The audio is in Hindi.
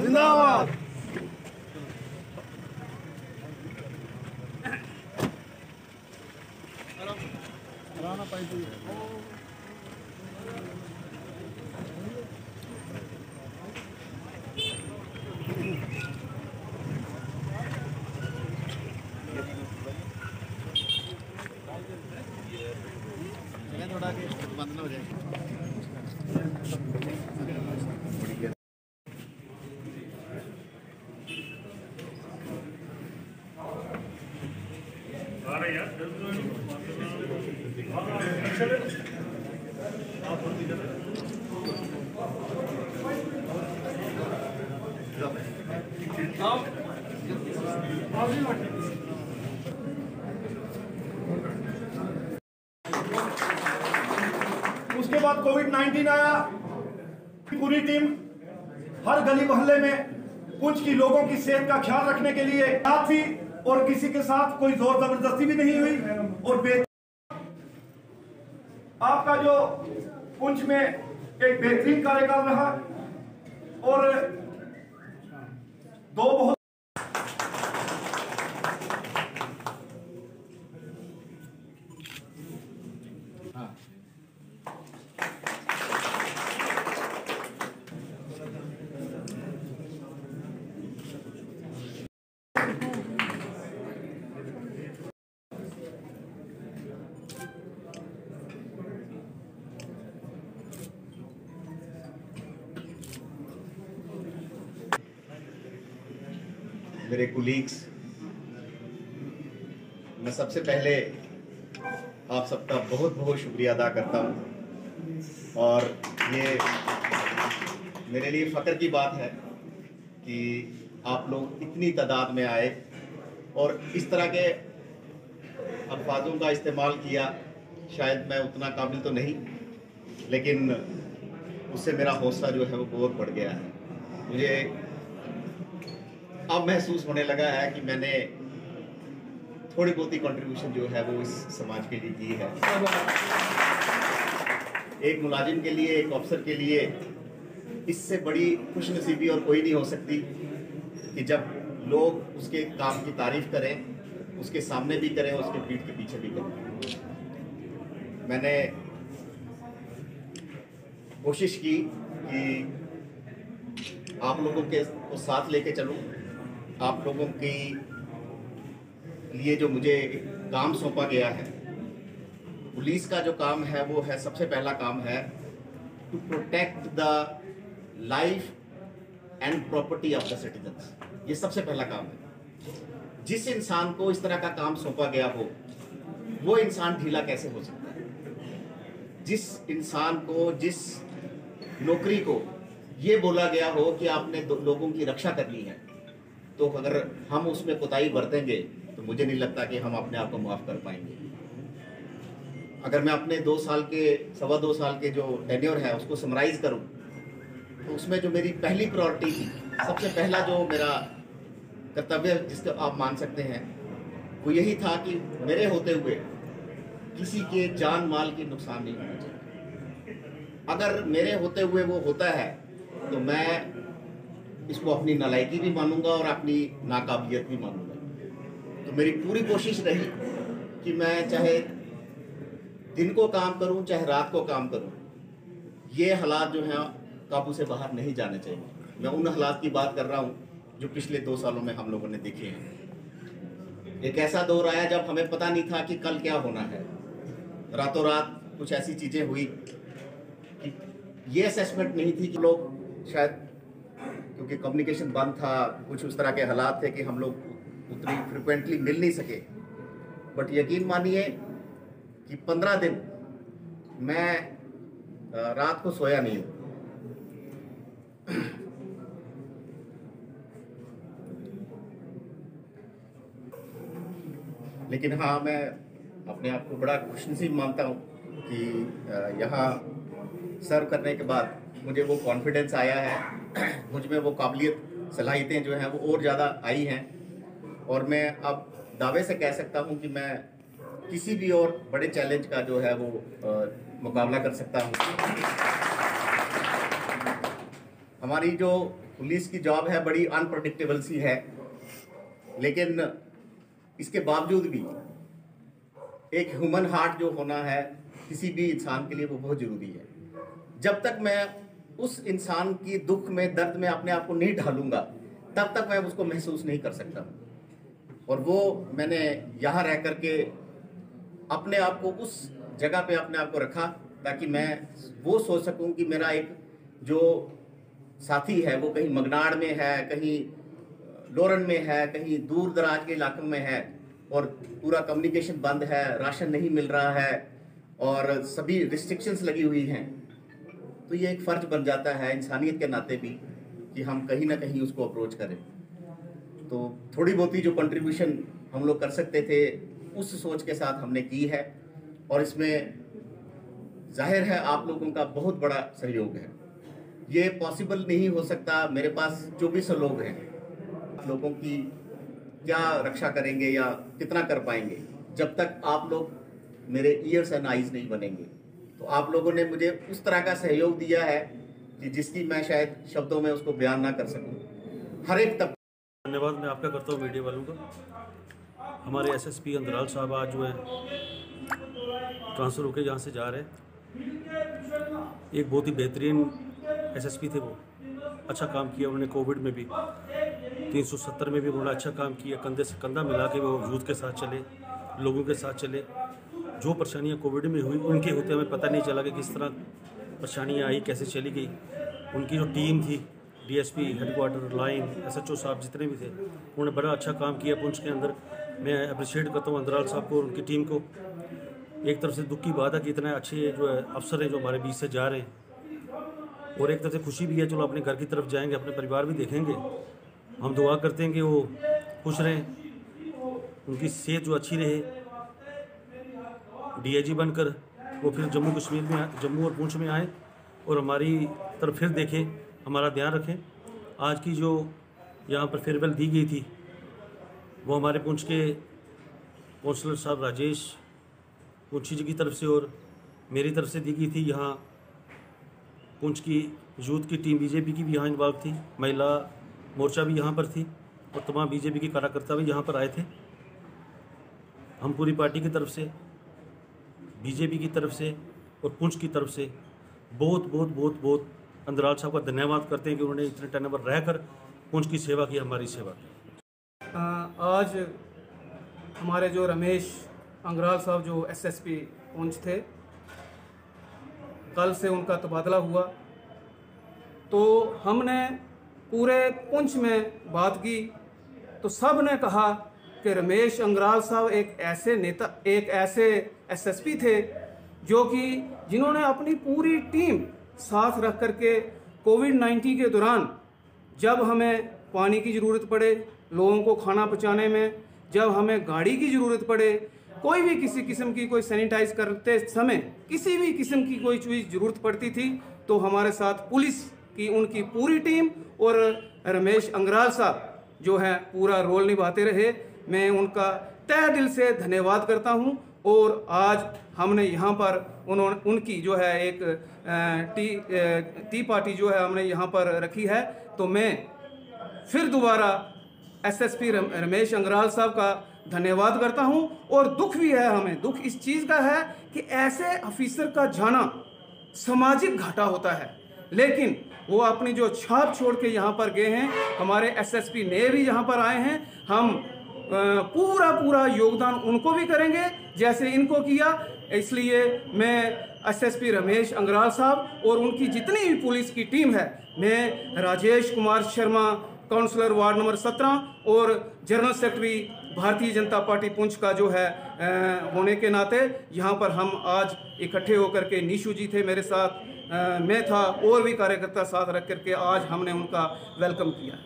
जिंदाबाद। थोड़ा बंद हो जाए उसके बाद कोविड 19 आया। पूरी टीम हर गली मोहल्ले में कुछ की लोगों की सेहत का ख्याल रखने के लिए। साथ थी और किसी के साथ कोई ज़ोर ज़बरदस्ती भी नहीं हुई और आपका जो पुंछ में एक बेहतरीन कार्यकाल रहा और दो बहुत मेरे कुलीग्स मैं सबसे पहले आप सबका बहुत बहुत शुक्रिया अदा करता हूँ। और ये मेरे लिए फ़ख्र की बात है कि आप लोग इतनी तादाद में आए और इस तरह के अल्फाजों का इस्तेमाल किया, शायद मैं उतना काबिल तो नहीं, लेकिन उससे मेरा हौसला जो है वो बहुत बढ़ गया है। मुझे अब महसूस होने लगा है कि मैंने थोड़ी बहुत ही कंट्रीब्यूशन जो है वो इस समाज के लिए की है। एक मुलाजिम के लिए, एक अफसर के लिए इससे बड़ी खुशनसीबी और कोई नहीं हो सकती कि जब लोग उसके काम की तारीफ़ करें, उसके सामने भी करें, उसके पीठ के पीछे भी करें। मैंने कोशिश की कि आप लोगों के को साथ लेके चलूँ। आप लोगों की लिए जो मुझे काम सौंपा गया है, पुलिस का जो काम है, वो है सबसे पहला काम है to protect the life and property of the citizen ये सबसे पहला काम है। जिस इंसान को इस तरह का काम सौंपा गया हो, वो इंसान ढीला कैसे हो सकता है? जिस इंसान को, जिस नौकरी को ये बोला गया हो कि आपने लोगों की रक्षा करनी है तो अगर हम उसमें कोताही बरतेंगे तो मुझे नहीं लगता कि हम अपने आप को माफ़ कर पाएँगे। अगर मैं अपने दो साल के, सवा दो साल के जो टेन्योर है, उसको समराइज करूँ तो उसमें जो मेरी पहली प्रायोरिटी थी, सबसे पहला जो मेरा कर्तव्य जिसको आप मान सकते हैं, वो यही था कि मेरे होते हुए किसी के जान माल के नुकसान नहीं होना चाहिए। अगर मेरे होते हुए वो होता है तो मैं इसको अपनी नालायकी भी मानूँगा और अपनी नाकाबिलियत भी मानूँगा। तो मेरी पूरी कोशिश रही कि मैं चाहे दिन को काम करूँ, चाहे रात को काम करूँ, ये हालात जो हैं काबू से बाहर नहीं जाने चाहिए। मैं उन हालात की बात कर रहा हूँ जो पिछले दो सालों में हम लोगों ने देखे हैं। एक ऐसा दौर आया जब हमें पता नहीं था कि कल क्या होना है। रातों रात कुछ ऐसी चीज़ें हुई कि ये असेसमेंट नहीं थी कि लोग शायद क्योंकि कम्युनिकेशन बंद था, कुछ उस तरह के हालात थे कि हम लोग उतनी फ्रिक्वेंटली मिल नहीं सके। बट यकीन मानिए कि पंद्रह दिन मैं रात को सोया नहीं हूँ। लेकिन हाँ मैं अपने आप को बड़ा खुशनसीब मानता हूँ कि यहाँ सर्व करने के बाद मुझे वो कॉन्फिडेंस आया है। मुझमें वो काबिलियत सलाहियतें जो हैं वो और ज़्यादा आई हैं। और मैं अब दावे से कह सकता हूँ कि मैं किसी भी और बड़े चैलेंज का जो है वो अ, मुकाबला कर सकता हूँ। हमारी जो पुलिस की जॉब है बड़ी अनप्रडिक्टेबल सी है। लेकिन इसके बावजूद भी एक ह्यूमन हार्ट जो होना है किसी भी इंसान के लिए वो बहुत ज़रूरी है। जब तक मैं उस इंसान की दुख में, दर्द में अपने आप को नहीं ढालूँगा, तब तक मैं उसको महसूस नहीं कर सकता। और वो मैंने यहाँ रह करके अपने आप को उस जगह पे अपने आप को रखा, ताकि मैं वो सोच सकूँ कि मेरा एक जो साथी है, वो कहीं मगनाड़ में है, कहीं लोरन में है, कहीं दूर दराज के इलाकों में है, और पूरा कम्युनिकेशन बंद है, राशन नहीं मिल रहा है, और सभी रिस्ट्रिक्शंस लगी हुई हैं। तो ये एक फ़र्ज़ बन जाता है इंसानियत के नाते भी कि हम कहीं ना कहीं उसको अप्रोच करें। तो थोड़ी बहुत ही जो कंट्रीब्यूशन हम लोग कर सकते थे, उस सोच के साथ हमने की है और इसमें ज़ाहिर है आप लोगों का बहुत बड़ा सहयोग है। ये पॉसिबल नहीं हो सकता, मेरे पास चौबीस लोग हैं, लोगों की क्या रक्षा करेंगे या कितना कर पाएँगे, जब तक आप लोग मेरे ईयर्स एंड आइज़ नहीं बनेंगे। तो आप लोगों ने मुझे उस तरह का सहयोग दिया है कि जिसकी मैं शायद शब्दों में उसको बयान ना कर सकूँ। हर एक तब धन्यवाद, मैं आपका करता हूँ मीडिया वालों का। हमारे एसएसपी अंतराल साहब आज जो है, ट्रांसफ़र होकर यहाँ से जा रहे एक बहुत ही बेहतरीन एसएसपी थे वो। अच्छा काम किया उन्होंने कोविड में भी। 370 में भी उन्होंने अच्छा काम किया, कंधे से कंधा मिला के वो यूथ के साथ चले, लोगों के साथ चले। जो परेशानियाँ कोविड में हुई, उनके होते हमें पता नहीं चला कि किस तरह परेशानियाँ आई, कैसे चली गई। उनकी जो टीम थी, डीएसपी हेडक्वार्टर लाइन एसएचओ साहब जितने भी थे, उन्होंने बड़ा अच्छा काम किया पुंछ के अंदर। मैं अप्रिशिएट करता हूँ अंदराल साहब को और उनकी टीम को। एक तरफ़ से दुख की बात है कि इतने अच्छे जो है अफसर हैं जो हमारे बीच से जा रहे हैं। और एक तरफ़ से खुशी भी है, चलो अपने घर की तरफ़ जाएँगे, अपने परिवार भी देखेंगे। हम दुआ करते हैं कि वो खुश रहें, उनकी सेहत जो अच्छी रहे। डीआईजी बनकर वो फिर जम्मू कश्मीर में जम्मू और पूंछ में आए और हमारी तरफ़ फिर देखें, हमारा ध्यान रखें। आज की जो यहाँ पर फेयरवेल दी गई थी, वो हमारे पुंछ के कौंसलर साहब राजेश पुंछी जी की तरफ़ से और मेरी तरफ़ से दी गई थी। यहाँ पुंछ की यूथ की टीम बीजेपी की भी यहाँ इन्वॉल्व थी, महिला मोर्चा भी यहाँ पर थी और तमाम बीजेपी के कार्यकर्ता भी यहाँ पर आए थे। हम पूरी पार्टी की तरफ़ से बीजेपी की तरफ़ से और पुंछ की तरफ़ से बहुत बहुत बहुत बहुत अंदराल साहब का धन्यवाद करते हैं कि उन्होंने इतने टाइम पर रहकर पुंछ की सेवा की, हमारी सेवा की। आज हमारे जो रमेश अंग्राल साहब जो एसएसपी पुंछ थे, कल से उनका तबादला हुआ। तो हमने पूरे पुंछ में बात की तो सबने कहा कि रमेश अंग्राल साहब एक ऐसे नेता, एक ऐसे एसएसपी थे जो कि जिन्होंने अपनी पूरी टीम साथ रख करके कोविड 19 के दौरान जब हमें पानी की ज़रूरत पड़े, लोगों को खाना पहुँचाने में, जब हमें गाड़ी की ज़रूरत पड़े, कोई भी किसी किस्म की कोई सैनिटाइज करते समय किसी भी किस्म की कोई चीज़ ज़रूरत पड़ती थी तो हमारे साथ पुलिस की, उनकी पूरी टीम और रमेश अंग्राल साहब जो है, पूरा रोल निभाते रहे। मैं उनका तय दिल से धन्यवाद करता हूँ। और आज हमने यहाँ पर उन्होंने उनकी जो है एक टी टी पार्टी जो है हमने यहाँ पर रखी है। तो मैं फिर दोबारा एसएसपी रमेश अंग्राल साहब का धन्यवाद करता हूँ। और दुख भी है हमें, दुख इस चीज़ का है कि ऐसे ऑफिसर का जाना सामाजिक घाटा होता है। लेकिन वो अपनी जो छाप छोड़ के यहाँ पर गए हैं, हमारे एसएसपी ने भी यहाँ पर आए हैं। हम पूरा पूरा योगदान उनको भी करेंगे, जैसे इनको किया। इसलिए मैं एसएसपी रमेश अंग्राल साहब और उनकी जितनी भी पुलिस की टीम है, मैं Rajesh Kumar Sharma, counsellor ward number सत्रह और general secretary Bharatiya Janata party Poonch का जो है होने के नाते यहाँ पर हम आज इकट्ठे होकर के निशु जी थे मेरे साथ मैं था और भी कार्यकर्ता साथ रख करके आज हमने उनका वेलकम किया।